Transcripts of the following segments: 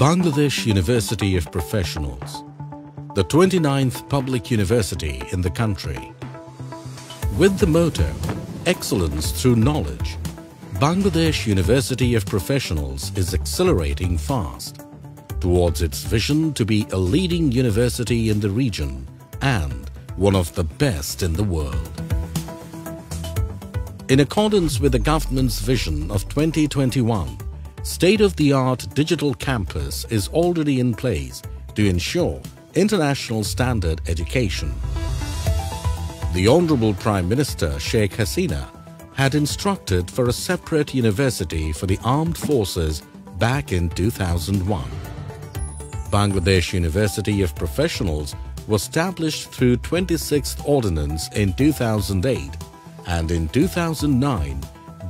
Bangladesh University of Professionals, the 29th public university in the country. With the motto, Excellence Through Knowledge, Bangladesh University of Professionals is accelerating fast towards its vision to be a leading university in the region and one of the best in the world. In accordance with the government's vision of 2021, state-of-the-art digital campus is already in place to ensure international standard education. The Honorable Prime Minister Sheikh Hasina had instructed for a separate university for the armed forces back in 2001. Bangladesh University of Professionals was established through 26th Ordinance in 2008 and in 2009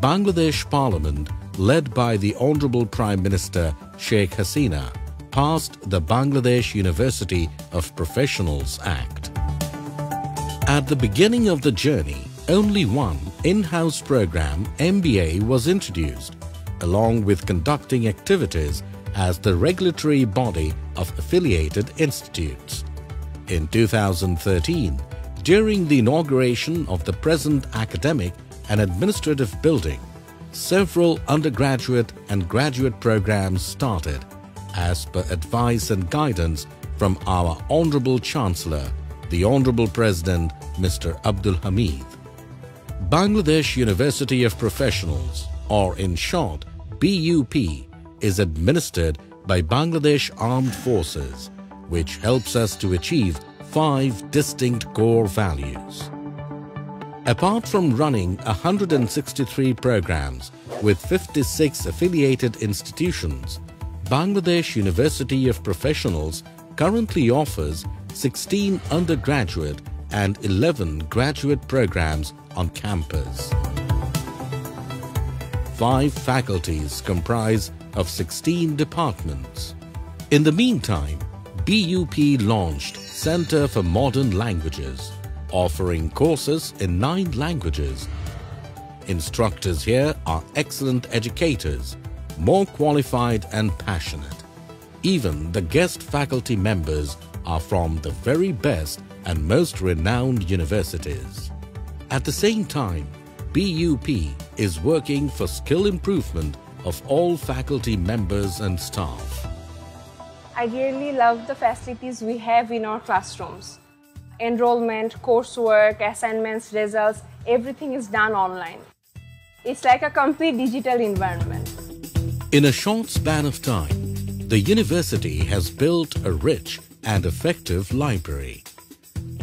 Bangladesh Parliament led by the Honorable Prime Minister Sheikh Hasina passed the Bangladesh University of Professionals Act. At the beginning of the journey, only one in-house program MBA was introduced, along with conducting activities as the regulatory body of affiliated institutes. In 2013, during the inauguration of the present academic and administrative building, several undergraduate and graduate programs started as per advice and guidance from our Honorable Chancellor, the Honorable President Mr. Abdul Hamid. Bangladesh University of Professionals, or in short BUP, is administered by Bangladesh Armed Forces, which helps us to achieve five distinct core values. Apart from running 163 programs with 56 affiliated institutions, Bangladesh University of Professionals currently offers 16 undergraduate and 11 graduate programs on campus. Five faculties comprise of 16 departments. In the meantime, BUP launched Center for Modern Languages, offering courses in nine languages. Instructors here are excellent educators, more qualified and passionate. Even the guest faculty members are from the very best and most renowned universities. At the same time, BUP is working for skill improvement of all faculty members and staff. I really love the facilities we have in our classrooms. Enrollment, coursework, assignments, results, everything is done online. It's like a complete digital environment. In a short span of time, the university has built a rich and effective library.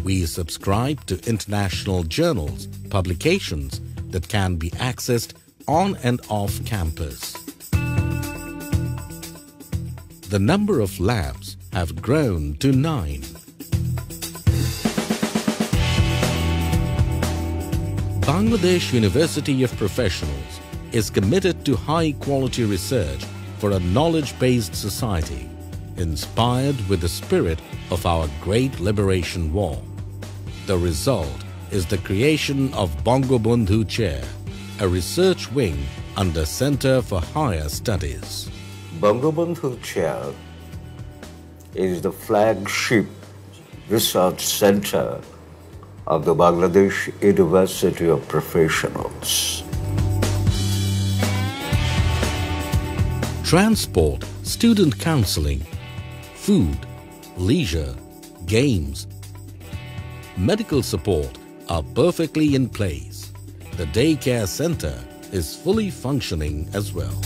We subscribe to international journals, publications that can be accessed on and off campus. The number of labs have grown to nine. Bangladesh University of Professionals is committed to high quality research for a knowledge-based society inspired with the spirit of our great liberation war. The result is the creation of Bangabandhu Chair, a research wing under Center for Higher Studies. Bangabandhu Chair is the flagship research center of the Bangladesh University of Professionals. Transport, student counseling, food, leisure, games, medical support are perfectly in place. The daycare center is fully functioning as well.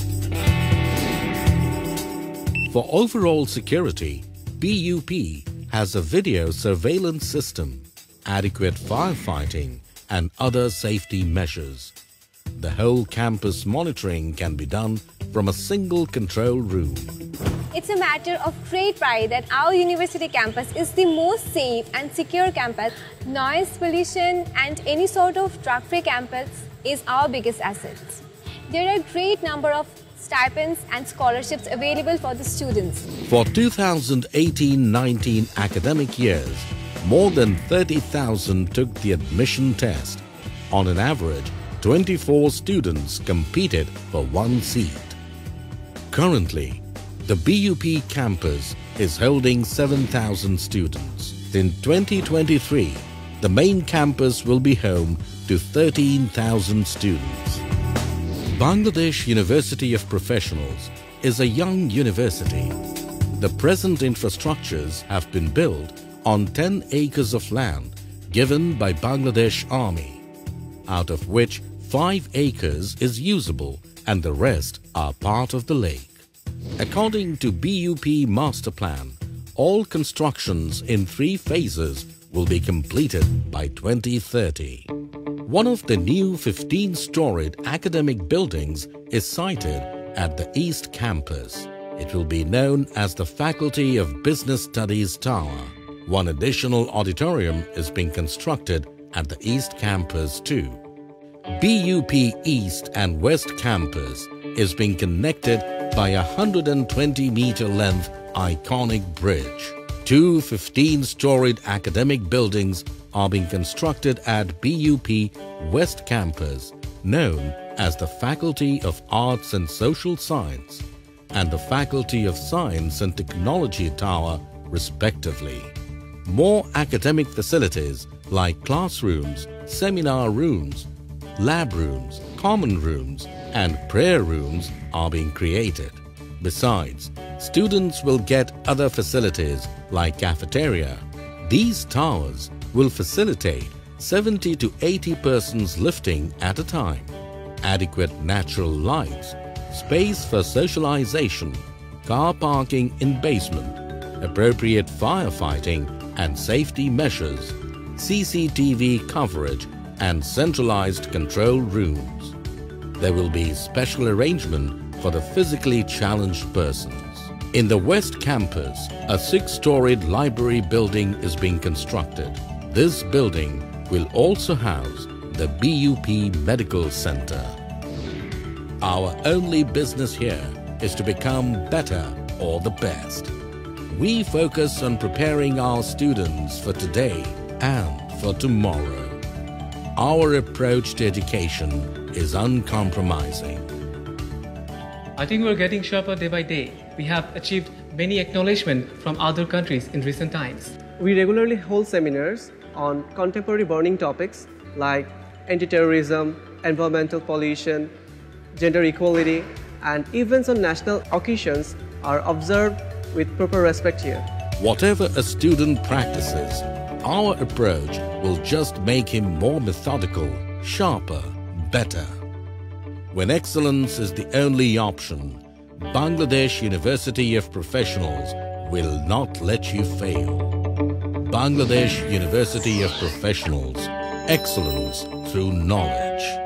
For overall security, BUP has a video surveillance system, adequate firefighting and other safety measures. The whole campus monitoring can be done from a single control room. It's a matter of great pride that our university campus is the most safe and secure campus. Noise pollution and any sort of drug-free campus is our biggest asset. There are a great number of stipends and scholarships available for the students. For 2018-19 academic years, more than 30,000 took the admission test. On an average, 24 students competed for one seat. Currently, The BUP campus is holding 7,000 students. In 2023, the main campus will be home to 13,000 students. Bangladesh University of Professionals is a young university. The present infrastructures have been built on 10 acres of land given by Bangladesh Army, out of which 5 acres is usable and the rest are part of the lake. According to BUP Master Plan, all constructions in three phases will be completed by 2030. One of the new 15-storied academic buildings is sited at the East Campus. It will be known as the Faculty of Business Studies Tower. One additional auditorium is being constructed at the East Campus too. BUP East and West Campus is being connected by a 120-meter length iconic bridge. Two 15-storied academic buildings are being constructed at BUP West Campus, known as the Faculty of Arts and Social Science and the Faculty of Science and Technology Tower, respectively. More academic facilities like classrooms, seminar rooms, lab rooms, common rooms and prayer rooms are being created. Besides, students will get other facilities like cafeteria. These towers will facilitate 70 to 80 persons lifting at a time, adequate natural lights, space for socialization, car parking in basement, appropriate firefighting and safety measures, CCTV coverage and centralized control rooms. There will be special arrangement for the physically challenged persons. In the West Campus, a six-storied library building is being constructed. This building will also house the BUP Medical Center. Our only business here is to become better or the best. We focus on preparing our students for today and for tomorrow. Our approach to education is uncompromising. I think we're getting sharper day by day. We have achieved many acknowledgement from other countries in recent times. We regularly hold seminars on contemporary burning topics like anti-terrorism, environmental pollution, gender equality, and events on national occasions are observed with proper respect here. Whatever a student practices, our approach will just make him more methodical, sharper, better. When excellence is the only option, Bangladesh University of Professionals will not let you fail. Bangladesh University of Professionals, excellence through knowledge.